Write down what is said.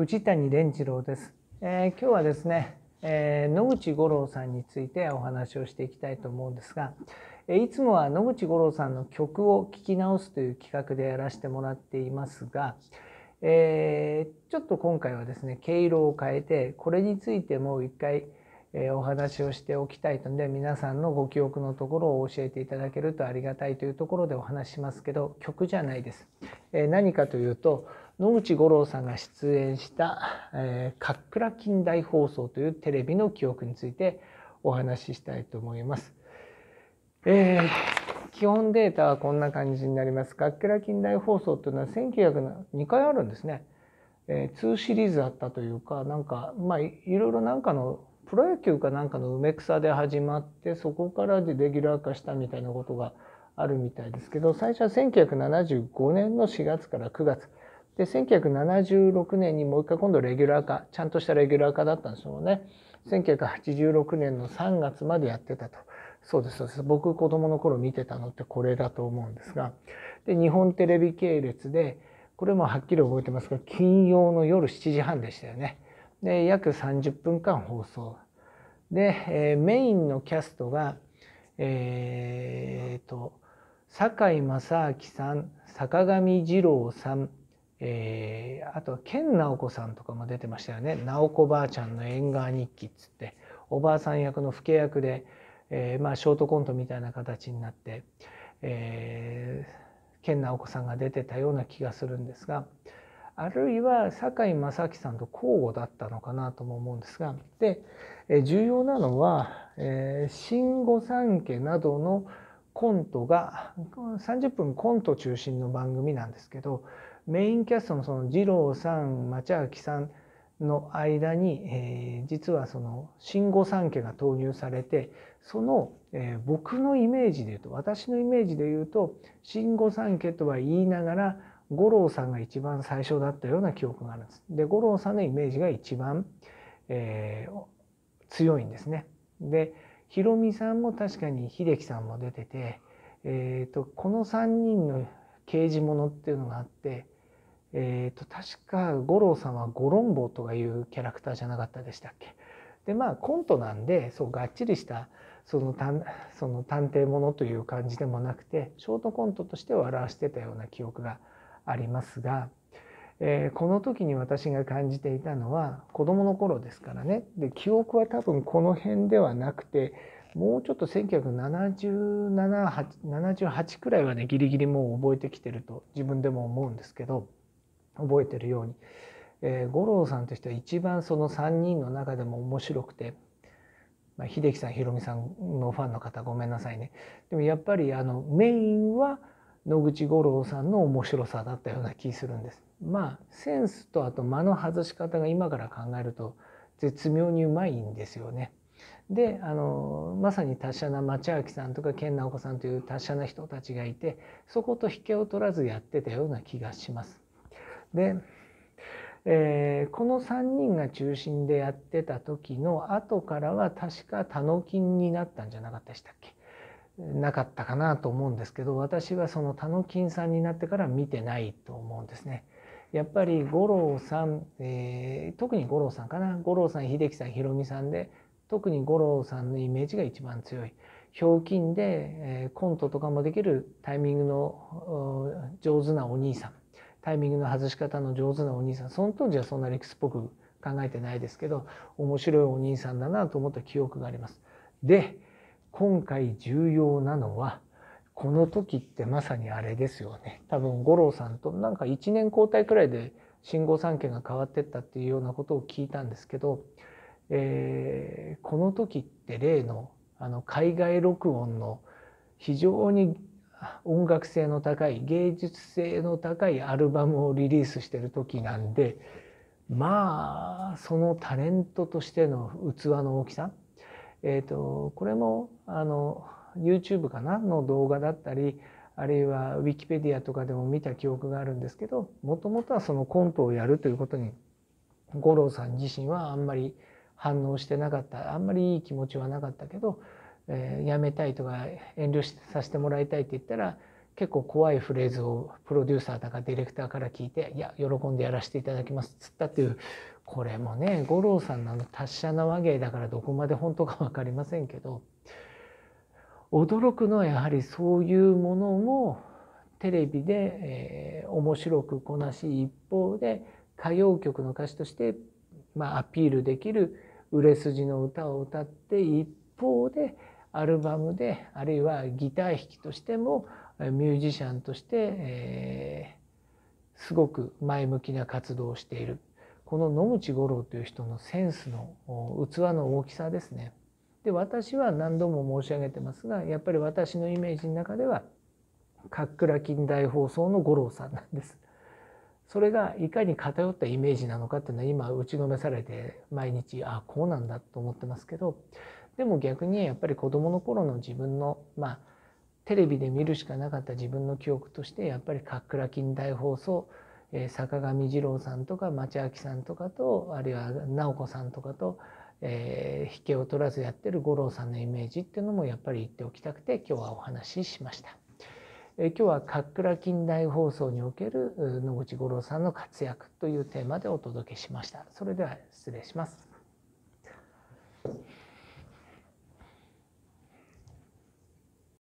藤谷蓮次郎です、えー、今日はですね、えー、野口五郎さんについてお話をしていきたいと思うんですが、えー、いつもは野口五郎さんの曲を聴き直すという企画でやらせてもらっていますが、えーちょっと今回はですね毛色を変えてこれについてもう一回えお話をしておきたいので皆さんのご記憶のところを教えていただけるとありがたいというところでお話しますけど曲じゃないです。え何かというと野口五郎さんが出演した「えー、かっくら近代放送」というテレビの記憶についてお話ししたいと思います。えー、基本データはこんな感じになります。かっくら近代放送というのは1902回あるんですね。えー、2シリーズあったというかなんかまあいろいろなんかのプロ野球かなんかの梅草で始まってそこからでレギュラー化したみたいなことがあるみたいですけど最初は1975年の4月から9月で1976年にもう一回今度レギュラー化ちゃんとしたレギュラー化だったんですよね。1986年の3月までやってたと。そうですそうです。僕子供の頃見てたのってこれだと思うんですが。で日本テレビ系列でこれもはっきり覚えてますが金曜の夜7時半でしたよね。で約30分間放送。で、えー、メインのキャストがえー、と堺正明さん坂上二郎さん、えー、あと健直子さんとかも出てましたよね「直子ばあちゃんの縁側日記」っつっておばあさん役の老け役で、えー、まあショートコントみたいな形になって、えー、健直子さんが出てたような気がするんですが。あるいは堺正樹さんと交互だったのかなとも思うんですがでえ重要なのは、えー、新御三家などのコントが30分コント中心の番組なんですけどメインキャストのその二郎さん町明さんの間に、えー、実はその新御三家が投入されてその、えー、僕のイメージで言うと私のイメージで言うと新御三家とは言いながら五郎さんが一番最初だったような記憶があるんです。で五郎さんのイメージが一番、えー、強いんですね。でひろみさんも確かに秀樹さんも出てて、えーと、この3人の刑事ものっていうのがあって、えーと、確か五郎さんはゴロンボとかいうキャラクターじゃなかったでしたっけ？でまあコントなんでそうがっちりしたそのたその探偵ものという感じでもなくてショートコントとして笑わしてたような記憶がありますが、えー、この時に私が感じていたのは子どもの頃ですからね。で記憶は多分この辺ではなくてもうちょっと197778くらいはねギリギリもう覚えてきてると自分でも思うんですけど覚えてるように、えー、五郎さんとしては一番その3人の中でも面白くて。まあ、秀樹さんひろみさんのファンの方ごめんなさいねでもやっぱりあのメインは野口五郎さんの面白さだったような気するんです。まあセンスとあと間の外し方が今から考えると絶妙にうまいんですよね。であのまさに達者な町明さんとか健直子さんという達者な人たちがいてそこと引けを取らずやってたような気がします。で、えー、この3人が中心でやってた時の後からは確か田野金になったんじゃなかったでしたっけ？なかったかなと思うんですけど私はその田野金さんになってから見てないと思うんですね。やっぱり五郎さん、えー、特に五郎さんかな五郎さん秀樹さんひろみさんで特に五郎さんのイメージが一番強い。ひょうきんで、えー、コントとかもできるタイミングの上手なお兄さんタイミングの外し方の上手なお兄さんその当時はそんな理屈っぽく考えてないですけど面白いお兄さんだなと思った記憶があります。で今回重要なのはこの時ってまさにあれですよね多分五郎さんとなんか1年交代くらいで信号三権が変わってったっていうようなことを聞いたんですけど、えー、この時って例のあの海外録音の非常に音楽性の高い芸術性の高いアルバムをリリースしてる時なんでまあそのタレントとしての器の大きさえーと、これもあの YouTube かなの動画だったりあるいは Wikipedia とかでも見た記憶があるんですけどもともとはそのコントをやるということに五郎さん自身はあんまり反応してなかった。あんまりいい気持ちはなかったけど、えー、やめたいとか遠慮させてもらいたいって言ったら結構怖いフレーズをプロデューサーだかディレクターから聞いて「いや喜んでやらせていただきます」っつったっていうこれもね五郎さんの達者な話芸だからどこまで本当か分かりませんけど驚くのはやはりそういうものもテレビで、えー、面白くこなし一方で歌謡曲の歌手として、まあ、アピールできる売れ筋の歌を歌って一方でアルバムであるいはギター弾きとしてもミュージシャンとして、えー、すごく前向きな活動をしているこの野口五郎という人のセンスの器の大きさですね。で私は何度も申し上げてますがやっぱり私のイメージの中では角倉近代放送の五郎さんなんです。それがいかに偏ったイメージなのかっていうのは今打ちのめされて毎日ああこうなんだと思ってますけどでも逆にやっぱり子どもの頃の自分のまあテレビで見るしかなかった自分の記憶としてやっぱり角倉近代放送、え、坂上二郎さんとか町明さんとかとあるいは直子さんとかと、えー、引けを取らずやってる五郎さんのイメージっていうのもやっぱり言っておきたくて今日はお話ししました。今日は角倉近代放送における野口五郎さんの活躍というテーマでお届けしました。それでは失礼します。